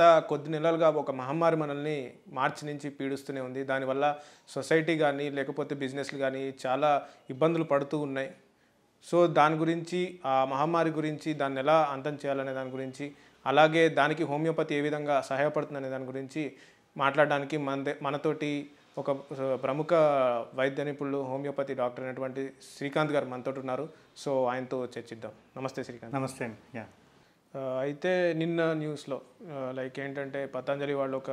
గత కొద్ది నెలలుగా ఒక మహమ్మారి మనల్ని మార్చి నుంచి పీడిస్తూనే ఉంది. దానివల్ల సొసైటీ కానీ లేకపోతే బిజినెస్లు కానీ చాలా ఇబ్బందులు పడుతూ ఉన్నాయి. సో దాని గురించి ఆ మహమ్మారి గురించి దాన్ని ఎలా అంతం చేయాలనే దాని గురించి అలాగే దానికి హోమియోపతి ఏ విధంగా సహాయపడుతుంది అనే దాని గురించి మాట్లాడడానికి మన మనతోటి ఒక ప్రముఖ వైద్య నిపుణులు హోమియోపతి డాక్టర్ అయినటువంటి శ్రీకాంత్ గారు మనతో ఉన్నారు. సో ఆయనతో చర్చిద్దాం. నమస్తే శ్రీకాంత్. నమస్తే అండి. యా. అయితే నిన్న న్యూస్లో లైక్ ఏంటంటే పతంజలి వాళ్ళు ఒక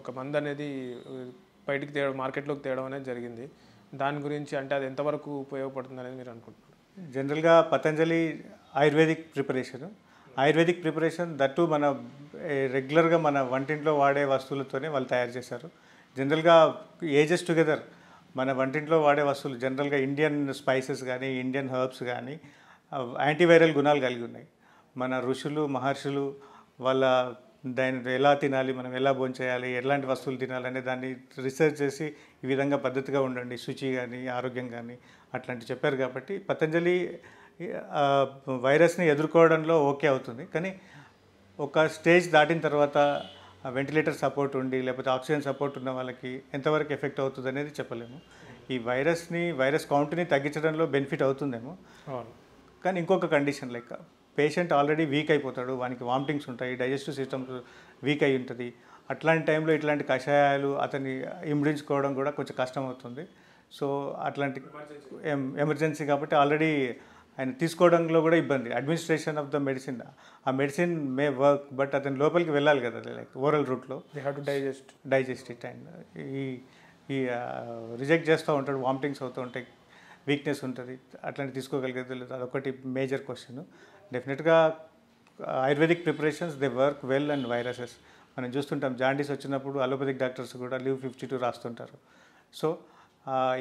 ఒక మందు అనేది బయటికి తేయడం మార్కెట్లోకి తేయడం అనేది జరిగింది. దాని గురించి అంటే అది ఎంతవరకు ఉపయోగపడుతుంది అనేది మీరు అనుకుంటున్నారు? జనరల్గా Patanjali ayurvedic preparation ayurvedic preparation that మన రెగ్యులర్గా మన వంటింట్లో వాడే వస్తువులతోనే వాళ్ళు తయారు చేశారు. జనరల్గా ఏజెస్ టుగెదర్ మన వంటింట్లో వాడే వస్తువులు జనరల్గా ఇండియన్ స్పైసెస్ కానీ ఇండియన్ హర్బ్స్ కానీ యాంటీవైరల్ గుణాలు కలిగి ఉన్నాయి. మన ఋషులు మహర్షులు వాళ్ళ దాన్ని ఎలా తినాలి మనం ఎలా భోంచేయాలి ఎలాంటి వస్తువులు తినాలనే దాన్ని రీసెర్చ్ చేసి ఈ విధంగా పద్ధతిగా ఉండండి. శుచి కానీ ఆరోగ్యం కానీ అట్లాంటివి చెప్పారు కాబట్టి పతంజలి వైరస్ని ఎదుర్కోవడంలో ఓకే అవుతుంది. కానీ ఒక స్టేజ్ దాటిన తర్వాత వెంటిలేటర్ సపోర్ట్ ఉండి లేకపోతే ఆక్సిజన్ సపోర్ట్ ఉన్న వాళ్ళకి ఎంతవరకు ఎఫెక్ట్ అవుతుంది అనేది చెప్పలేము. ఈ వైరస్ని వైరస్ కౌంట్ని తగ్గించడంలో బెనిఫిట్ అవుతుందేమో. కానీ ఇంకొక condition like patient already weak అయిపోతాడు వానికి వామిటింగ్స్ ఉంటాయి డైజెస్టివ్ సిస్టమ్ వీక్ అయి ఉంటుంది. అట్లాంటి టైంలో ఇట్లాంటి కషాయాలు అతన్ని ఇమిడించుకోవడం కూడా కొంచెం కష్టం అవుతుంది. సో అట్లాంటి ఎమర్జెన్సీ కాబట్టి ఆల్రెడీ ఆయన తీసుకోవడంలో కూడా ఇబ్బంది. అడ్మినిస్ట్రేషన్ ఆఫ్ ద మెడిసిన్ ఆ మెడిసిన్ మే వర్క్ బట్ అతని లోపలికి వెళ్ళాలి కదా లైక్ ఓరల్ రూట్లో. They have to digest digest it and ఈ ఈ రిజెక్ట్ చేస్తూ ఉంటాడు వామిటింగ్స్ అవుతూ ఉంటాయి వీక్నెస్ ఉంటుంది. అట్లాంటి తీసుకోగలిగేది లేదు. అదొకటి మేజర్ క్వశ్చన్. డెఫినెట్గా ayurvedic preparations they work well and viruses మనం చూస్తుంటాం జాండీస్ వచ్చినప్పుడు అలోపతిక్ డాక్టర్స్ కూడా లీవ్ ఫిఫ్టీ టూ రాస్తుంటారు. So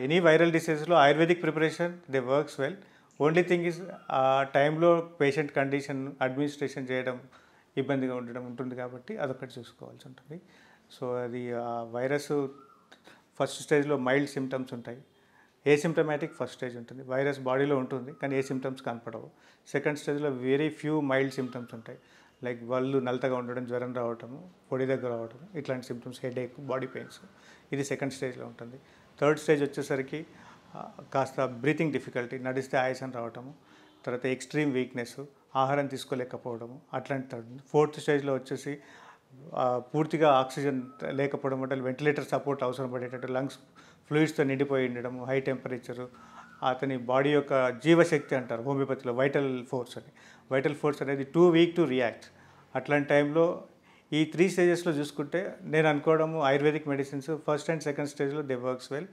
any viral డిసీజెస్లో ayurvedic preparation they works well only thing is ఆ టైంలో పేషెంట్ కండిషన్ అడ్మినిస్ట్రేషన్ చేయడం ఇబ్బందిగా ఉండడం ఉంటుంది కాబట్టి అదొకటి చూసుకోవాల్సి ఉంటుంది. సో అది వైరస్ ఫస్ట్ స్టేజ్లో మైల్డ్ సిమ్టమ్స్ ఉంటాయి. ఏ సిమ్టమాటిక్ ఫస్ట్ స్టేజ్ ఉంటుంది. వైరస్ బాడీలో ఉంటుంది కానీ ఏ సిమ్టమ్స్ కనపడవు. సెకండ్ స్టేజ్లో వెరీ ఫ్యూ మైల్డ్ సిమ్టమ్స్ ఉంటాయి. లైక్ వాళ్ళు నలతగా ఉండడం జ్వరం రావటము పొడి దగ్గర రావటం ఇట్లాంటి సిమ్టమ్స్ హెడేక్ బాడీ పెయిన్స్ ఇది సెకండ్ స్టేజ్లో ఉంటుంది. థర్డ్ స్టేజ్ వచ్చేసరికి కాస్త బ్రీతింగ్ డిఫికల్టీ నడిస్తే ఆయాసం రావటము తర్వాత ఎక్స్ట్రీమ్ వీక్నెస్ ఆహారం తీసుకోలేకపోవడము అట్లాంటి థర్డ్ ఫోర్త్ స్టేజ్లో వచ్చేసి పూర్తిగా ఆక్సిజన్ లేకపోవడం అంటే వెంటిలేటర్ సపోర్ట్ అవసరం పడేటట్టు లంగ్స్ ఫ్లూయిడ్స్తో నిండిపోయి ఉండడం హై టెంపరేచరు అతని బాడీ యొక్క జీవశక్తి అంటారు హోమియోపతిలో వైటల్ ఫోర్స్ అని. వైటల్ ఫోర్స్ అనేది టూ వీక్ టు రియాక్ట్. అట్లాంటి టైంలో ఈ త్రీ స్టేజెస్లో చూసుకుంటే నేను అనుకోవడము ayurvedic medicines first and second స్టేజ్లో they works well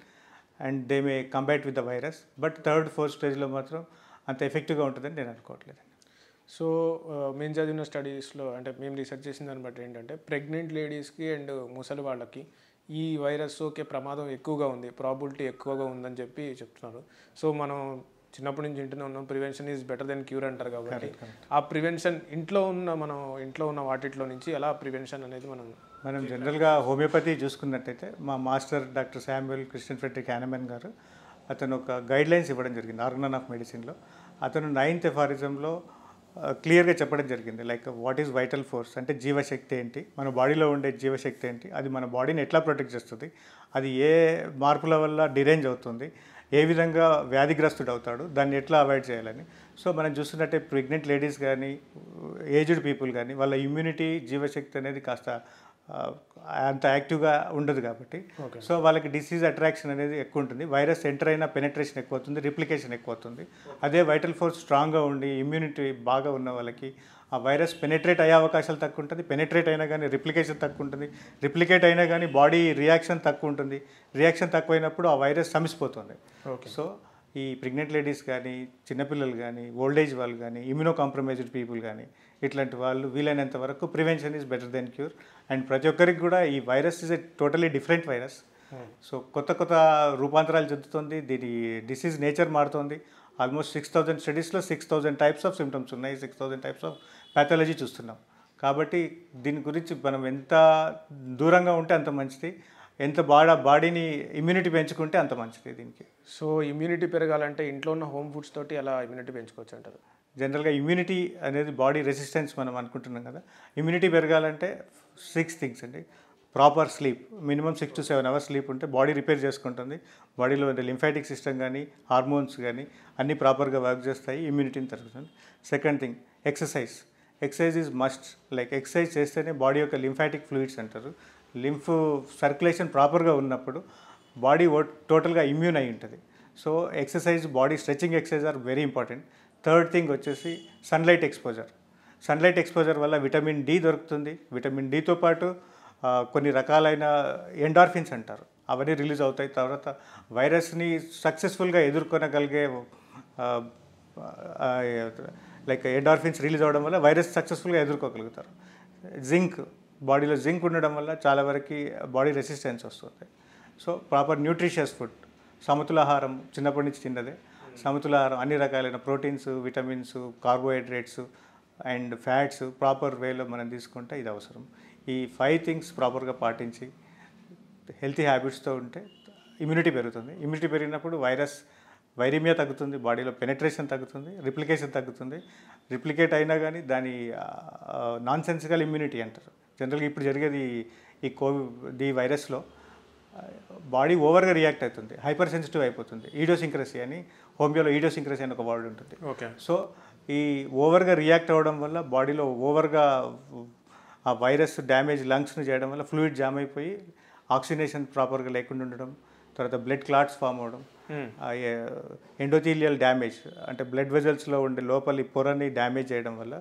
and they may combat with the virus but third fourth స్టేజ్లో మాత్రం అంత ఎఫెక్టివ్గా ఉంటుందని నేను అనుకోవట్లేదు సో మేము చదివిన స్టడీస్లో అంటే మేము రీసెర్చ్ చేసిన దాన్ని బట్టి ఏంటంటే ప్రెగ్నెంట్ లేడీస్కి అండ్ ముసలి వాళ్ళకి ఈ వైరస్ సోకే ప్రమాదం ఎక్కువగా ఉంది ప్రాబిలిటీ ఎక్కువగా ఉందని చెప్పి చెప్తున్నారు. సో మనం చిన్నప్పటి నుంచి వింటూనే ఉన్నాం prevention is better than cure అంటారు కాబట్టి ఆ ప్రివెన్షన్ ఇంట్లో ఉన్న మనం ఇంట్లో ఉన్న వాటిట్లో నుంచి ఎలా ప్రివెన్షన్ అనేది మనం మనం జనరల్గా హోమియోపతి చూసుకున్నట్టయితే మా master doctor Samuel Christian Friedrich Hahnemann garu అతను ఒక గైడ్ లైన్స్ ఇవ్వడం జరిగింది ఆర్గనన్ ఆఫ్ మెడిసిన్లో. అతను నైన్త్ ఎఫారిజంలో క్లియర్గా చెప్పడం జరిగింది. Like what is vital force అంటే జీవశక్తి ఏంటి? మన బాడీలో ఉండే జీవశక్తి ఏంటి? అది మన బాడీని ఎట్లా ప్రొటెక్ట్ చేస్తుంది? అది ఏ మార్పుల వల్ల డిరేంజ్ అవుతుంది? ఏ విధంగా వ్యాధిగ్రస్తుడు అవుతాడు? దాన్ని ఎట్లా అవాయిడ్ చేయాలని? సో మనం చూస్తున్నట్టే ప్రెగ్నెంట్ లేడీస్ కానీ ఏజ్డ్ పీపుల్ కానీ వాళ్ళ ఇమ్యూనిటీ జీవశక్తి అనేది కాస్త అంత యాక్టివ్గా ఉండదు కాబట్టి. సో వాళ్ళకి డిసీజ్ అట్రాక్షన్ అనేది ఎక్కువ ఉంటుంది. వైరస్ ఎంటర్ అయినా పెనట్రేషన్ ఎక్కువ అవుతుంది రిప్లికేషన్ ఎక్కువ అవుతుంది. అదే వైటల్ ఫోర్స్ స్ట్రాంగ్గా ఉండి ఇమ్యూనిటీ బాగా ఉన్న వాళ్ళకి ఆ వైరస్ పెనట్రేట్ అయ్యే అవకాశాలు తక్కువ ఉంటుంది. పెనట్రేట్ అయినా కానీ రిప్లికేషన్ తక్కువ ఉంటుంది. రిప్లికేట్ అయినా కానీ బాడీ రియాక్షన్ తక్కువ ఉంటుంది. రియాక్షన్ తక్కువైనప్పుడు ఆ వైరస్ సమిసిపోతుంది ఓకే. సో ఈ ప్రెగ్నెంట్ లేడీస్ కానీ చిన్నపిల్లలు కానీ ఓల్డ్ ఏజ్ వాళ్ళు కానీ ఇమ్యూనో కాంప్రమైజ్డ్ పీపుల్ కానీ ఇట్లాంటి వాళ్ళు వీలైనంత వరకు prevention is better than cure. And ప్రతి ఒక్కరికి కూడా ఈ virus is a totally different virus. So కొత్త కొత్త రూపాంతరాలు చెందుతుంది దీని డిసీజ్ నేచర్ మారుతుంది. ఆల్మోస్ట్ సిక్స్ థౌజండ్ స్టడీస్లో six thousand types of symptoms ఉన్నాయి six thousand types of pathology చూస్తున్నాం. కాబట్టి దీని గురించి మనం ఎంత దూరంగా ఉంటే అంత మంచిది ఎంత బాగా బాడీని ఇమ్యూనిటీ పెంచుకుంటే అంత మంచిది దీనికి. సో ఇమ్యూనిటీ పెరగాలంటే ఇంట్లో ఉన్న హోమ్ ఫుడ్స్ తోటి ఎలా ఇమ్యూనిటీ పెంచుకోవచ్చు అంటారు. జనరల్గా ఇమ్యూనిటీ అనేది బాడీ రెసిస్టెన్స్ మనం అనుకుంటున్నాం కదా. ఇమ్యూనిటీ పెరగాలంటే సిక్స్ థింగ్స్ అండి. Proper sleep minimum six to seven hours sleep ఉంటే బాడీ రిపేర్ చేసుకుంటుంది. బాడీలో ఉండే లింఫాటిక్ సిస్టమ్ కానీ హార్మోన్స్ కానీ అన్నీ ప్రాపర్గా వర్క్ చేస్తాయి ఇమ్యూనిటీని తగ్గుతుంది. Second thing exercise exercise is must like exercise చేస్తేనే బాడీ యొక్క లింఫాటిక్ ఫ్లూయిడ్స్ అంటారు. లింఫ్ సర్క్యులేషన్ ప్రాపర్గా ఉన్నప్పుడు బాడీ టోటల్గా ఇమ్యూన్ అయి ఉంటుంది. So exercise body stretching exercise are very important third thing వచ్చేసి సన్లైట్ ఎక్స్పోజర్ సన్లైట్ ఎక్స్పోజర్ వల్ల విటమిన్ డి దొరుకుతుంది. విటమిన్ డితో పాటు కొన్ని రకాలైన ఎండార్ఫిన్స్ అంటారు. అవన్నీ రిలీజ్ అవుతాయి. తర్వాత వైరస్ని సక్సెస్ఫుల్గా ఎదుర్కొనగలిగే లైక్ ఎండార్ఫిన్స్ రిలీజ్ అవ్వడం వల్ల వైరస్ సక్సెస్ఫుల్గా ఎదుర్కోగలుగుతారు. జింక్ బాడీలో జింక్ ఉండడం వల్ల చాలా వరకు బాడీ రెసిస్టెన్స్ వస్తుంది. సో ప్రాపర్ న్యూట్రిషియస్ ఫుడ్ సమతులాహారం చిన్నప్పటి నుంచి తిన్నదే. సమతుల అన్ని రకాలైన proteins vitamins carbohydrates and fats proper వేలో మనం తీసుకుంటే ఇది అవసరం. ఈ ఫైవ్ థింగ్స్ ప్రాపర్గా పాటించి హెల్తీ హ్యాబిట్స్తో ఉంటే ఇమ్యూనిటీ పెరుగుతుంది. ఇమ్యూనిటీ పెరిగినప్పుడు వైరస్ వైరిమియా తగ్గుతుంది బాడీలో పెనట్రేషన్ తగ్గుతుంది రిప్లికేషన్ తగ్గుతుంది. రిప్లికేట్ అయినా కానీ దాని నాన్ సెన్సికల్ ఇమ్యూనిటీ అంటారు. జనరల్గా ఇప్పుడు జరిగేది ఈ- ఈ కోవిడ్ ఈ వైరస్లో బాడీ ఓవర్గా రియాక్ట్ అవుతుంది హైపర్ సెన్సిటివ్ అయిపోతుంది ఈడోసింక్రసీ అని హోమియోలో ఈడోసింక్రసీ అని ఒక వర్డ్ ఉంటుంది. ఓకే. సో ఈ ఓవర్గా రియాక్ట్ అవ్వడం వల్ల బాడీలో ఓవర్గా ఆ వైరస్ డ్యామేజ్ లంగ్స్ని చేయడం వల్ల ఫ్లూయిడ్ జామ్ అయిపోయి ఆక్సిజనేషన్ ప్రాపర్గా లేకుండా ఉండడం తర్వాత బ్లడ్ క్లాట్స్ ఫామ్ అవ్వడం ఎండోథీలియల్ డ్యామేజ్ అంటే బ్లడ్ వెజల్స్లో ఉండే లోపలి పొరని డ్యామేజ్ చేయడం వల్ల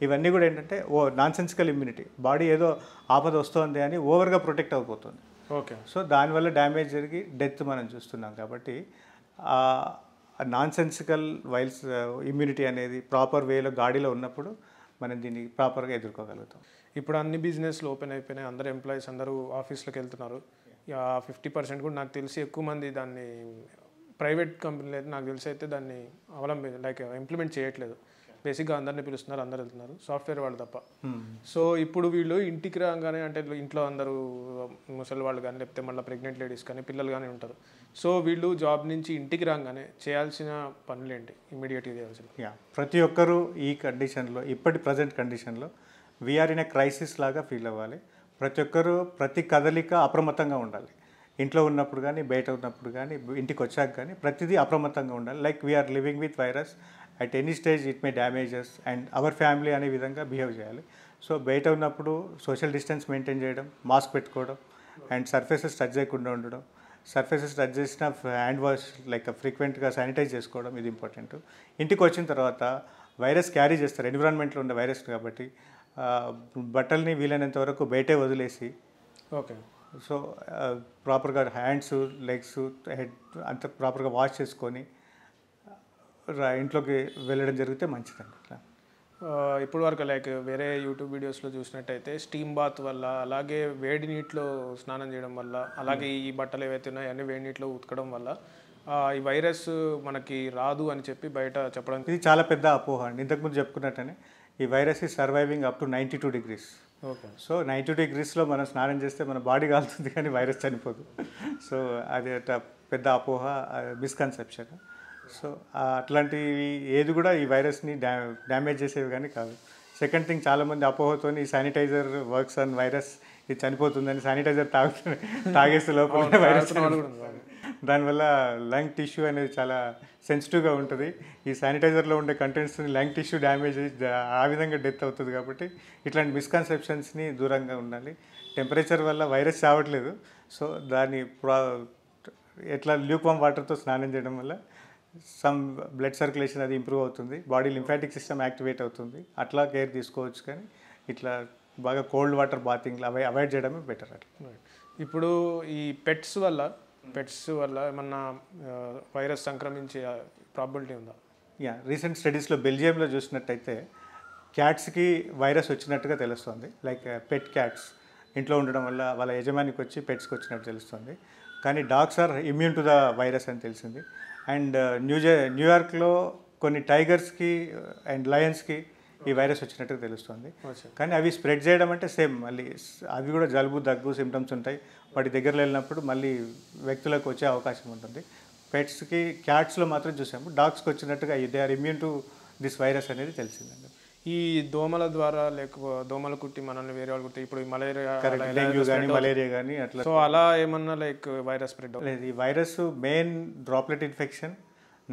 ఇవన్నీ కూడా ఏంటంటే ఓ నాన్సెన్సికల్ ఇమ్యూనిటీ బాడీ ఏదో ఆపద వస్తుంది అని ఓవర్గా ప్రొటెక్ట్ అయిపోతుంది ఓకే. సో దానివల్ల డ్యామేజ్ జరిగి డెత్ మనం చూస్తున్నాం కాబట్టి నాన్ సెన్సికల్ వైల్స్ ఇమ్యూనిటీ అనేది ప్రాపర్ వేలో గాడిలో ఉన్నప్పుడు మనం దీన్ని ప్రాపర్గా ఎదుర్కోగలుగుతాం. ఇప్పుడు అన్ని బిజినెస్లు ఓపెన్ అయిపోయినాయి. అందరు ఎంప్లాయీస్ అందరూ ఆఫీస్లోకి వెళ్తున్నారు. ఫిఫ్టీ పర్సెంట్ కూడా నాకు తెలిసి ఎక్కువ మంది దాన్ని ప్రైవేట్ కంపెనీలు అయితే నాకు తెలిసి అయితే దాన్ని అవలంబి లైక్ ఇంప్లిమెంట్ చేయట్లేదు. బేసిక్గా అందరిని పిలుస్తున్నారు అందరు వెళ్తున్నారు. సాఫ్ట్వేర్ వాళ్ళు తప్ప. సో ఇప్పుడు వీళ్ళు ఇంటికి రాగానే అంటే ఇంట్లో అందరూ ముసలి వాళ్ళు కానీ లేకపోతే మళ్ళీ ప్రెగ్నెంట్ లేడీస్ కానీ పిల్లలు కానీ ఉంటారు. సో వీళ్ళు జాబ్ నుంచి ఇంటికి రాగానే చేయాల్సిన పనులు ఏంటి ఇమీడియట్గా చేయాల్సిన యా. ప్రతి ఒక్కరూ ఈ కండిషన్లో ఇప్పటి ప్రజెంట్ కండిషన్లో వీఆర్ ఇన్ ఏ క్రైసిస్ లాగా ఫీల్ అవ్వాలి. ప్రతి ఒక్కరూ ప్రతి కదలిక అప్రమత్తంగా ఉండాలి. ఇంట్లో ఉన్నప్పుడు కానీ బయట ఉన్నప్పుడు కానీ ఇంటికి వచ్చాక కానీ ప్రతిదీ అప్రమత్తంగా ఉండాలి. Like we're living with virus at any stage it may damages and our family అనే విధంగా బిహేవ్ చేయాలి. సో బయట ఉన్నప్పుడు సోషల్ డిస్టెన్స్ మెయింటైన్ చేయడం మాస్క్ పెట్టుకోవడం అండ్ సర్ఫేసెస్ టచ్ చేయకుండా ఉండడం. సర్ఫేసెస్ టచ్ చేసిన హ్యాండ్ వాష్ లైక్ ఫ్రీక్వెంట్గా శానిటైజ్ చేసుకోవడం ఇది ఇంపార్టెంట్ ఇంటికి వచ్చిన తర్వాత వైరస్ క్యారీ చేస్తారు ఎన్విరాన్మెంట్లో ఉండే వైరస్ కాబట్టి బట్టల్ని వీలైనంత వరకు బయటే వదిలేసి ఓకే. సో ప్రాపర్గా హ్యాండ్స్ లెగ్స్ హెడ్ అంత ప్రాపర్గా వాష్ చేసుకొని ఇంట్లోకి వెళ్ళడం జరిగితే మంచిదండి ఇప్పుడు వరకు లైక్ వేరే యూట్యూబ్ వీడియోస్లో చూసినట్టయితే స్టీమ్ బాత్ వల్ల అలాగే వేడి నీటిలో స్నానం చేయడం వల్ల అలాగే ఈ బట్టలు ఏవైతే ఉన్నాయో అన్ని వేడి నీటిలో ఉతకడం వల్ల ఈ వైరస్ మనకి రాదు అని చెప్పి బయట చెప్పడం ఇది చాలా పెద్ద అపోహ అండి. ఇంతకుముందు చెప్పుకున్నట్టనే ఈ వైరస్ ఈ surviving up to ninety two degrees. Okay. So ninety డిగ్రీస్లో మనం స్నానం చేస్తే మన బాడీ కాలుతుంది కానీ వైరస్ చనిపోదు. సో అది పెద్ద అపోహ మిస్కన్సెప్షన్ సో అట్లాంటివి ఏది కూడా ఈ వైరస్ని డ్యా డ్యామేజ్ చేసేవి కానీ కాదు. సెకండ్ థింగ్ చాలామంది అపోహతో ఈ శానిటైజర్ వర్క్స్ అండ్ వైరస్ ఇది చనిపోతుందని శానిటైజర్ తాగుతూ తాగేస్తే లోపల వైరస్. దానివల్ల లంగ్ టిష్యూ అనేది చాలా సెన్సిటివ్గా ఉంటుంది. ఈ శానిటైజర్లో ఉండే కంటెంట్స్ని లంగ్ టిష్యూ డ్యామేజ్ ఆ విధంగా డెత్ అవుతుంది కాబట్టి ఇట్లాంటి మిస్కన్సెప్షన్స్ని దూరంగా ఉండాలి. టెంపరేచర్ వల్ల వైరస్ చావట్లేదు సో దాని ప్రా ఎట్లా ల్యూక్వామ్ వాటర్తో స్నానం చేయడం వల్ల సమ్ బ్లడ్ సర్క్యులేషన్ అది ఇంప్రూవ్ అవుతుంది. బాడీ లింఫాటిక్ సిస్టమ్ యాక్టివేట్ అవుతుంది. అట్లా కేర్ తీసుకోవచ్చు కానీ ఇట్లా బాగా కోల్డ్ వాటర్ బాతింగ్ అవి అవాయిడ్ చేయడమే బెటర్ అట్లా. ఇప్పుడు ఈ పెట్స్ వల్ల పెట్స్ వల్ల ఏమన్నా వైరస్ సంక్రమించే ప్రాబిలిటీ ఉందా? యా రీసెంట్ స్టడీస్లో బెల్జియంలో చూసినట్టయితే క్యాట్స్కి వైరస్ వచ్చినట్టుగా తెలుస్తుంది. లైక్ పెట్ క్యాట్స్ ఇంట్లో ఉండడం వల్ల వాళ్ళ యజమానికి వచ్చి పెట్స్కి వచ్చినట్టు తెలుస్తుంది. కానీ dogs are immune to the virus అని తెలిసింది. అండ్ న్యూజే న్యూయార్క్లో కొన్ని టైగర్స్కి అండ్ లయన్స్కి ఈ వైరస్ వచ్చినట్టుగా తెలుస్తుంది. కానీ అవి స్ప్రెడ్ చేయడం అంటే సేమ్. మళ్ళీ అవి కూడా జలుబు దగ్గు సిమ్టమ్స్ ఉంటాయి. వాటి దగ్గర వెళ్ళినప్పుడు మళ్ళీ వ్యక్తులకు వచ్చే అవకాశం ఉంటుంది. పెట్స్కి క్యాట్స్లో మాత్రం చూసాము. డాగ్స్కి వచ్చినట్టుగా they are immune to this virus అనేది తెలిసిందండి. ఈ దోమల ద్వారా లేకపోతే దోమలు కుట్టి మనల్ని వేరే వాళ్ళు కుట్టి ఇప్పుడు ఈ మలేరియా డెంగ్యూ కానీ మలేరియా కానీ అట్లా సో అలా ఏమన్నా లైక్ వైరస్ స్ప్రెడ్ లేదు. ఈ virus main droplet infection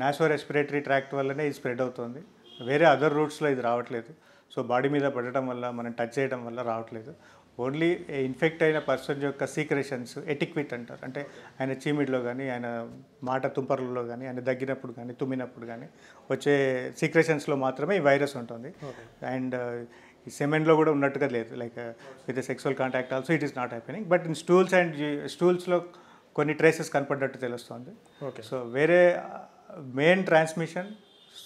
naso respiratory tract వల్లనే ఇది స్ప్రెడ్ అవుతుంది. వేరే అదర్ రూట్స్లో ఇది రావట్లేదు. సో బాడీ మీద పడటం వల్ల మనం టచ్ చేయడం వల్ల రావట్లేదు. ఓన్లీ ఇన్ఫెక్ట్ అయిన పర్సన్ యొక్క సీక్రెషన్స్ ఎటిక్విట్ అంటారు. అంటే ఆయన చీమిడిలో కానీ ఆయన మాట తుంపర్లలో కానీ ఆయన దగ్గినప్పుడు కానీ తుమ్మినప్పుడు కానీ వచ్చే సీక్రెషన్స్లో మాత్రమే ఈ వైరస్ ఉంటుంది. అండ్ ఈ సెమెన్లో కూడా ఉన్నట్టుగా లేదు. Like with sexual contact also it is not happening. But in stools and స్టూల్స్లో కొన్ని ట్రేసెస్ కనపడ్డట్టు తెలుస్తుంది. ఓకే. సో వేరే main transmission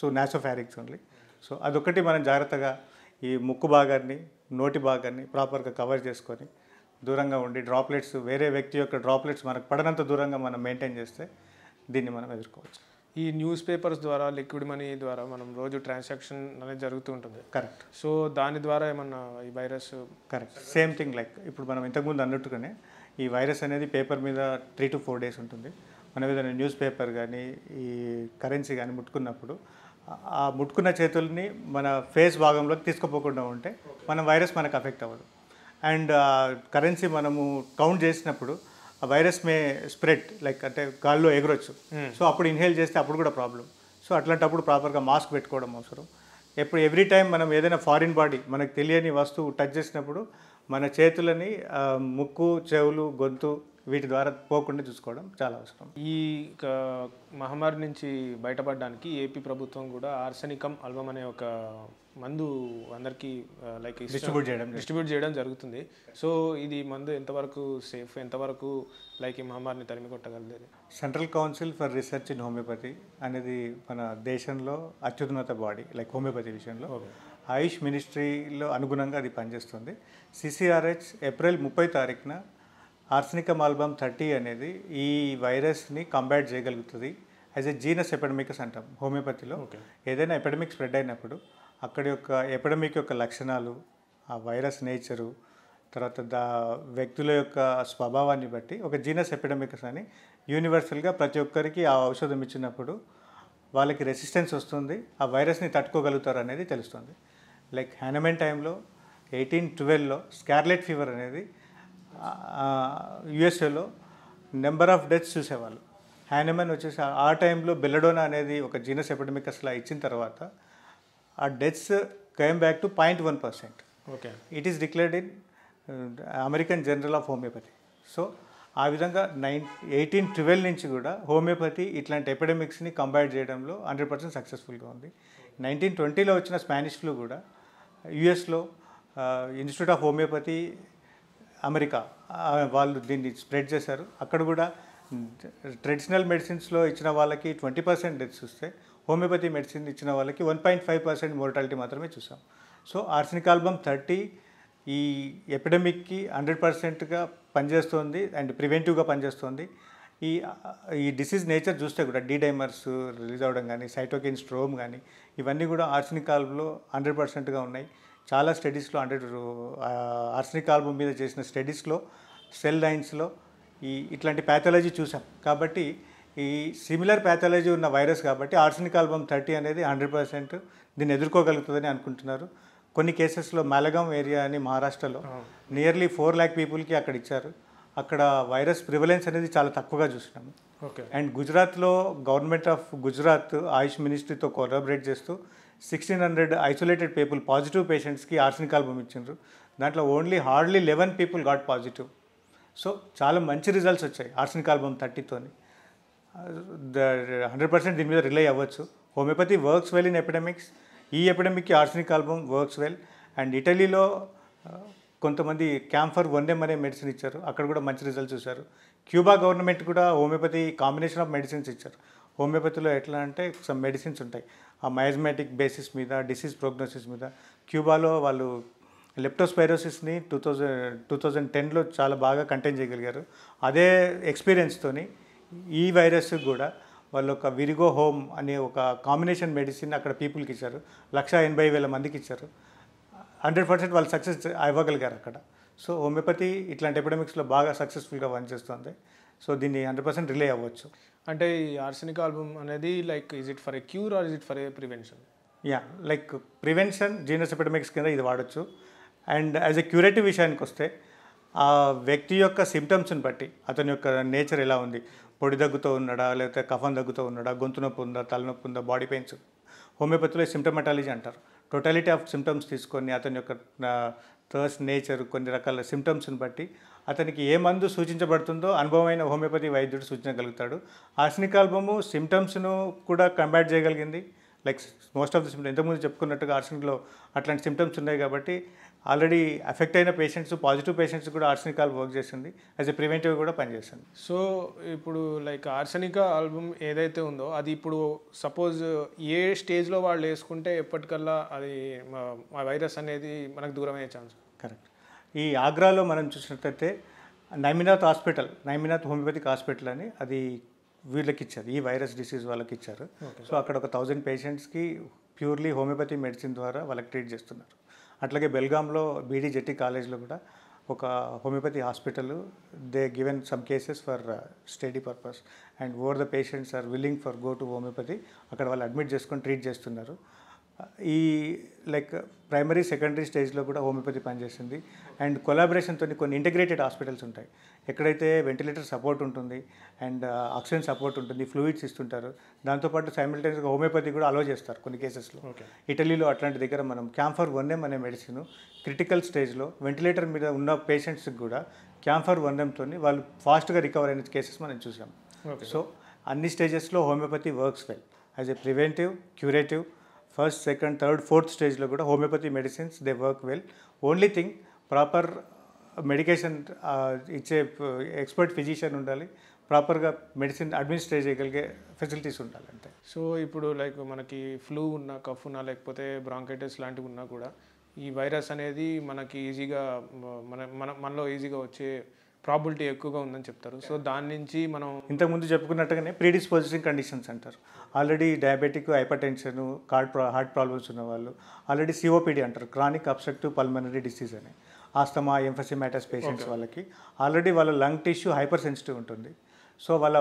so nasopharynx only. So అదొకటి మనం జాగ్రత్తగా ఈ ముక్కు భాగాన్ని నోటి భాగాన్ని ప్రాపర్గా కవర్ చేసుకొని దూరంగా ఉండి డ్రాప్లెట్స్ వేరే వ్యక్తి యొక్క డ్రాప్లెట్స్ మనకు పడనంత దూరంగా మనం మెయింటైన్ చేస్తే దీన్ని మనం ఎదుర్కోవచ్చు. ఈ న్యూస్ పేపర్స్ ద్వారా లిక్విడ్ మనీ ద్వారా మనం రోజు ట్రాన్సాక్షన్ అనేది జరుగుతూ ఉంటుంది. కరెక్ట్. సో దాని ద్వారా ఏమన్నా ఈ virus correct. Same thing like ఇప్పుడు మనం ఇంతకుముందు అన్నట్టుగానే ఈ వైరస్ అనేది పేపర్ మీద త్రీ టు ఫోర్ డేస్ ఉంటుంది. మనం ఏదైనా న్యూస్ పేపర్ కానీ ఈ కరెన్సీ కానీ ముట్టుకున్నప్పుడు ఆ- ముట్టుకున్న చేతుల్ని మన ఫేస్ భాగంలోకి తీసుకుపోకుండా ఉంటే మన వైరస్ మనకు అఫెక్ట్ అవ్వదు. అండ్ కరెన్సీ మనము కౌంట్ చేసినప్పుడు ఆ వైరస్ మే స్ప్రెడ్ లైక్ అంటే గాల్లో ఎగరొచ్చు. సో అప్పుడు ఇన్హేల్ చేస్తే అప్పుడు కూడా ప్రాబ్లం సో అట్లాంటప్పుడు ప్రాపర్గా మాస్క్ పెట్టుకోవడం అవసరం. ఎప్పుడు ఎవ్రీ టైం మనం ఏదైనా ఫారిన్ బాడీ మనకు తెలియని వస్తువు టచ్ చేసినప్పుడు మన చేతులని ముక్కు చెవులు గొంతు వీటి ద్వారా పోకుండా చూసుకోవడం చాలా అవసరం. ఈ మహమ్మారి నుంచి బయటపడడానికి ఏపీ ప్రభుత్వం కూడా ఆర్సెనికం అల్బమ్ అనే ఒక మందు అందరికీ లైక్ డిస్ట్రిబ్యూట్ చేయడం డిస్ట్రిబ్యూట్ చేయడం జరుగుతుంది. సో ఇది మందు ఎంతవరకు సేఫ్ ఎంతవరకు లైక్ ఈ మహమ్మారిని తరిమి కొట్టగలదు? Central council for research in homeopathy అనేది మన దేశంలో అత్యున్నత బాడీ లైక్ హోమియోపతి విషయంలో. ఆయుష్ మినిస్ట్రీలో అనుగుణంగా అది పనిచేస్తుంది. సిసిఆర్హెచ్ ఏప్రిల్ ముప్పై తారీఖున ఆర్సనికమ్ ఆల్బమ్ థర్టీ అనేది ఈ వైరస్ని కంబాట్ చేయగలుగుతుంది యాజ్ ఎ జీనస్ ఎపిడమిక్స్ అంటాం హోమియోపతిలో. ఏదైనా ఎపిడమిక్ స్ప్రెడ్ అయినప్పుడు అక్కడి యొక్క ఎపిడమిక్ యొక్క లక్షణాలు ఆ వైరస్ నేచరు తర్వాత దా వ్యక్తుల యొక్క స్వభావాన్ని బట్టి ఒక జీనస్ ఎపిడమిక్స్ అని యూనివర్సల్గా ప్రతి ఒక్కరికి ఆ ఔషధం ఇచ్చినప్పుడు వాళ్ళకి రెసిస్టెన్స్ వస్తుంది ఆ వైరస్ని తట్టుకోగలుగుతారు అనేది తెలుస్తుంది. లైక్ హ్యానమెన్ టైంలో ఎయిటీన్ ట్వెల్వ్లో స్కార్లెట్ ఫీవర్ అనేది యుఎస్ఏలో నెంబర్ ఆఫ్ డెత్స్ చూసేవాళ్ళు. హ్యానమెన్ వచ్చేసి ఆ- టైంలో బెల్లడోనా అనేది ఒక జీనస్ ఎపిడమిక్ అసలు ఇచ్చిన తర్వాత ఆ deaths came back to point one percent. Okay. It is declared in American journal of homeopathy so ఆ విధంగా నైన్ ఎయిటీన్ ట్వెల్వ్ నుంచి కూడా హోమియోపతి ఇట్లాంటి ఎపిడమిక్స్ని కంబైట్ చేయడంలో హండ్రెడ్ పర్సెంట్ సక్సెస్ఫుల్గా ఉంది. నైన్టీన్ ట్వంటీలో వచ్చిన స్పానిష్ ఫ్లూ కూడా యుఎస్లో ఇన్స్టిట్యూట్ ఆఫ్ హోమియోపతి అమెరికా వాళ్ళు దీన్ని స్ప్రెడ్ చేశారు. అక్కడ కూడా ట్రెడిషనల్ మెడిసిన్స్లో ఇచ్చిన వాళ్ళకి ట్వంటీ పర్సెంట్ డెత్స్ వస్తే హోమియోపతి మెడిసిన్ ఇచ్చిన వాళ్ళకి one point five percent mortality మాత్రమే చూసాం. సో ఆర్సినిక్ ఆల్బమ్ థర్టీ ఈ ఎపిడమిక్కి హండ్రెడ్ పర్సెంట్గా పనిచేస్తుంది అండ్ ప్రివెంటివ్గా పనిచేస్తుంది. ఈ ఈ డిసీజ్ నేచర్ చూస్తే కూడా డీడైమర్స్ రిలీజ్ అవ్వడం కానీ సైటోకిన్ స్ట్రోమ్ కానీ ఇవన్నీ కూడా ఆర్సినిక్ ఆల్బమ్లో హండ్రెడ్ పర్సెంట్గా ఉన్నాయి. చాలా స్టడీస్లో హండ్రెడ్ ఆర్సనిక్ ఆల్బమ్ మీద చేసిన స్టడీస్లో సెల్ లైన్స్లో ఈ ఇట్లాంటి ప్యాథాలజీ చూసాం. కాబట్టి ఈ సిమిలర్ ప్యాథాలజీ ఉన్న వైరస్ కాబట్టి ఆర్సనిక్ ఆల్బమ్ థర్టీ అనేది హండ్రెడ్ పర్సెంట్ దీన్ని ఎదుర్కోగలుగుతుందని అనుకుంటున్నారు. కొన్ని కేసెస్లో మాలగాం ఏరియా అని మహారాష్ట్రలో నియర్లీ ఫోర్ ల్యాక్ పీపుల్కి అక్కడ ఇచ్చారు. అక్కడ వైరస్ ప్రివలెన్స్ అనేది చాలా తక్కువగా చూసినాము ఓకే. అండ్ గుజరాత్లో గవర్నమెంట్ ఆఫ్ గుజరాత్ ఆయుష్ మినిస్ట్రీతో కొలాబరేట్ చేస్తూ sixteen hundred isolated people positive పేషెంట్స్కి ఆర్సనిక్ ఆల్బమ్ ఇచ్చిండ్రు. దాంట్లో only hardly eleven people got positive. So చాలా మంచి రిజల్ట్స్ వచ్చాయి ఆర్సనిక్ ఆల్బమ్ థర్టీతోని. హండ్రెడ్ పర్సెంట్ దీని మీద రిలై అవ్వచ్చు. Homeopathy works well in epidemics. ఈ ఎపిడమిక్కి arsenic album works well. And ఇటలీలో కొంతమంది క్యాంఫర్ వన్ అనే మెడిసిన్ ఇచ్చారు. అక్కడ కూడా మంచి రిజల్ట్స్ చూశారు. క్యూబా గవర్నమెంట్ కూడా హోమియోపతి కాంబినేషన్ ఆఫ్ మెడిసిన్స్ ఇచ్చారు. హోమియోపతిలో ఎట్లా అంటే సమ్ మెడిసిన్స్ ఉంటాయి. ఆ మైజ్మాటిక్ బేసిస్ మీద డిసీజ్ ప్రోగ్నోసిస్ మీద. క్యూబాలో వాళ్ళు లెప్టోస్పైరోసిస్ని టూ థౌజండ్ టూ థౌజండ్ టెన్లో చాలా బాగా కంటైన్ చేయగలిగారు. అదే ఎక్స్పీరియన్స్తోని ఈ వైరస్ కూడా వాళ్ళు ఒక విరిగో హోమ్ అనే ఒక కాంబినేషన్ మెడిసిన్ అక్కడ పీపుల్కి ఇచ్చారు. లక్ష ఎనభై వేల మందికి ఇచ్చారు. హండ్రెడ్ పర్సెంట్ వాళ్ళు సక్సెస్ అవ్వగలిగారు అక్కడ. సో హోమియోపతి ఇట్లాంటి ఎపిడమిక్స్లో బాగా సక్సెస్ఫుల్గా పనిచేస్తుంది. సో దీన్ని హండ్రెడ్ పర్సెంట్ రిలే అవ్వచ్చు. అంటే ఈ ఆర్సెనిక్ ఆల్బమ్ అనేది like is it for a cure or is it for a prevention yeah like prevention genus epidemics కింద ఇది వాడచ్చు. అండ్ యాజ్ ఎ క్యూరేటివ్ విషయానికి వస్తే ఆ వ్యక్తి యొక్క సిమ్టమ్స్ని బట్టి అతని యొక్క నేచర్ ఎలా ఉంది? పొడి దగ్గుతో ఉన్నాడా లేకపోతే కఫం దగ్గుతో ఉన్నాడా గొంతు నొప్పి ఉందా తలనొప్పి ఉందా బాడీ పెయిన్స్ హోమియోపతిలో సిమ్టమటాలజీ అంటారు. టోటాలిటీ ఆఫ్ సిమ్టమ్స్ తీసుకొని అతని యొక్క థర్స్ నేచర్ కొన్ని రకాల సిమ్టమ్స్ని బట్టి అతనికి ఏ మందు సూచించబడుతుందో అనుభవమైన హోమియోపతి వైద్యుడు సూచించగలుగుతాడు ఆర్సనిక్ ఆల్బము సిమ్టమ్స్ను కూడా కంబాట్ చేయగలిగింది. Like most of the symptoms ఇంతకుముందు చెప్పుకున్నట్టుగా ఆర్సనిక్లో అట్లాంటి సిమ్టమ్స్ ఉన్నాయి కాబట్టి ఆల్రెడీ అఫెక్ట్ అయిన పేషెంట్స్ పాజిటివ్ పేషెంట్స్ కూడా ఆర్సనిక్ ఆల్ వర్క్ చేసింది యాజ్ ఎ ప్రివెంటివ్ కూడా పనిచేస్తుంది. సో ఇప్పుడు లైక్ ఆర్సనిక ఆల్బమ్ ఏదైతే ఉందో అది ఇప్పుడు సపోజ్ ఏ స్టేజ్లో వాళ్ళు వేసుకుంటే ఎప్పటికల్లా అది వైరస్ అనేది మనకు దూరం అయ్యే ఛాన్స్. కరెక్ట్. ఈ ఆగ్రాలో మనం చూసినట్లయితే Naiminath hospital Naiminath homeopathic hospital అని అది వీళ్ళకి ఇచ్చారు ఈ వైరస్ డిసీజ్ వాళ్ళకి ఇచ్చారు సో అక్కడ ఒక థౌజండ్ పేషెంట్స్కి ప్యూర్లీ హోమియోపతి మెడిసిన్ ద్వారా వాళ్ళకి ట్రీట్ చేస్తున్నారు. అట్లాగే బెల్గాంలో బీడీ జెట్టి కాలేజ్లో కూడా ఒక homeopathy hospital they given some cases for study purpose and over the patients are willing for go to homeopathy. అక్కడ వాళ్ళు అడ్మిట్ చేసుకొని ట్రీట్ చేస్తున్నారు. ఈ లైక్ ప్రైమరీ సెకండరీ స్టేజ్లో కూడా హోమియోపతి పనిచేస్తుంది. అండ్ కొలాబరేషన్తో కొన్ని ఇంటిగ్రేటెడ్ హాస్పిటల్స్ ఉంటాయి. ఎక్కడైతే వెంటిలేటర్ సపోర్ట్ ఉంటుంది అండ్ ఆక్సిజన్ సపోర్ట్ ఉంటుంది ఫ్లూయిడ్స్ ఇస్తుంటారు దాంతోపాటు సైమిల్టేనియస్గా హోమియోపతి కూడా అలో చేస్తారు కొన్ని కేసెస్లో ఇటలీలో అట్లాంటి దగ్గర మనం క్యాంఫర్ వన్ఎం అనే మెడిసిన్ క్రిటికల్ స్టేజ్లో వెంటిలేటర్ మీద ఉన్న పేషెంట్స్కి కూడా క్యాంఫర్ వన్ఎంతో వాళ్ళు ఫాస్ట్గా రికవర్ అయిన కేసెస్ మనం చూసాం. సో అన్ని స్టేజెస్లో homeopathy works well as a preventive curative first second third fourth స్టేజ్లో కూడా homeopathy medicines they work well. Only thing proper medication ఇచ్చే uh, ఎక్స్పర్ట్ ఫిజిషియన్ ఉండాలి. ప్రాపర్గా మెడిసిన్ అడ్మినిస్ట్రేట్ చేయగలిగే ఫెసిలిటీస్ ఉండాలి అంతే. సో ఇప్పుడు లైక్ మనకి ఫ్లూ ఉన్నా కఫ్ ఉన్నా లేకపోతే బ్రాంకైటిస్ లాంటివి ఉన్నా కూడా ఈ వైరస్ అనేది మనకి ఈజీగా మన మన మనలో ఈజీగా వచ్చే ప్రాబిలిటీ ఎక్కువగా ఉందని చెప్తారు. సో దాని నుంచి మనం ఇంతకుముందు చెప్పుకున్నట్టుగానే ప్రీడిస్పోజింగ్ కండిషన్స్ అంటారు. Already diabetic hypertension card heart problems ఉన్న వాళ్ళు ఆల్రెడీ సిఓపిడి అంటారు. క్రానిక్ అబ్స్ట్రక్టివ్ పల్మనరీ డిసీజ్ అని. ఆస్తమా ఎంఫసిమాటస్ పేషెంట్స్ వాళ్ళకి. ఆల్రెడీ వాళ్ళ లంగ్ టిష్యూ హైపర్ సెన్సిటివ్ ఉంటుంది. సో వాళ్ళ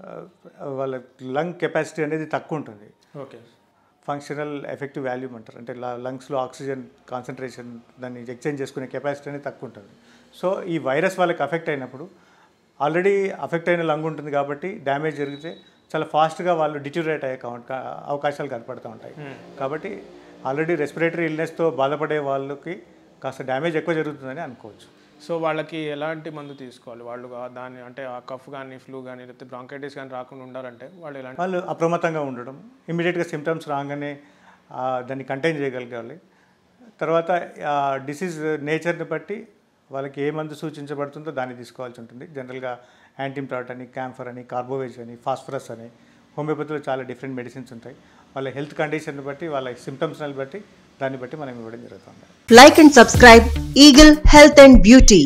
ఆ, వాళ్ళ లంగ్ కెపాసిటీ అనేది తక్కువ ఉంటుంది. ఓకే ఫంక్షనల్ ఎఫెక్టివ్ వాల్యూమ్ అంటారు. అంటే లంగ్స్లో ఆక్సిజన్ కాన్సన్ట్రేషన్ దాన్ని ఎక్స్చేంజ్ చేసుకునే కెపాసిటీ అనేది తక్కువ ఉంటుంది. సో ఈ వైరస్ వాళ్ళకి అఫెక్ట్ అయినప్పుడు ఆల్రెడీ అఫెక్ట్ అయిన లంగ్ ఉంటుంది కాబట్టి డ్యామేజ్ జరిగితే చాలా ఫాస్ట్గా వాళ్ళు డిట్యూరేట్ అయ్యే అవకాశాలు కనపడుతూ ఉంటాయి. కాబట్టి ఆల్రెడీ రెస్పిరేటరీ ఇల్నెస్తో బాధపడే వాళ్ళకి కాస్త డ్యామేజ్ ఎక్కువ జరుగుతుందని అనుకోవచ్చు. సో వాళ్ళకి ఎలాంటి మందు తీసుకోవాలి? వాళ్ళు ఆ దాన్ని అంటే ఆ కఫ్ కానీ ఫ్లూ కానీ లేకపోతే బ్రాంకైటిస్ కానీ రాకుండా ఉండాలంటే వాళ్ళు ఎలాంటి వాళ్ళు అప్రమత్తంగా ఉండడం ఇమీడియట్గా సిమ్టమ్స్ రాగానే దాన్ని కంటైన్ చేయగలగాలి. తర్వాత డిసీజ్ నేచర్ని బట్టి వాళ్ళకి ఏ మందు సూచించబడుతుందో దాన్ని తీసుకోవాల్సి ఉంటుంది. జనరల్గా యాంటీమ్టాట్ అని క్యాంఫర్ అని కార్బోవేజ్ అని ఫాస్ఫరస్ అని హోమియోపతిలో చాలా డిఫరెంట్ మెడిసిన్స్ ఉంటాయి. వాళ్ళ హెల్త్ కండిషన్ని బట్టి వాళ్ళ సిమ్టమ్స్ని బట్టి దాన్ని బట్టి మనం ఇవ్వడం జరుగుతుంది. Like and subscribe eagle health and beauty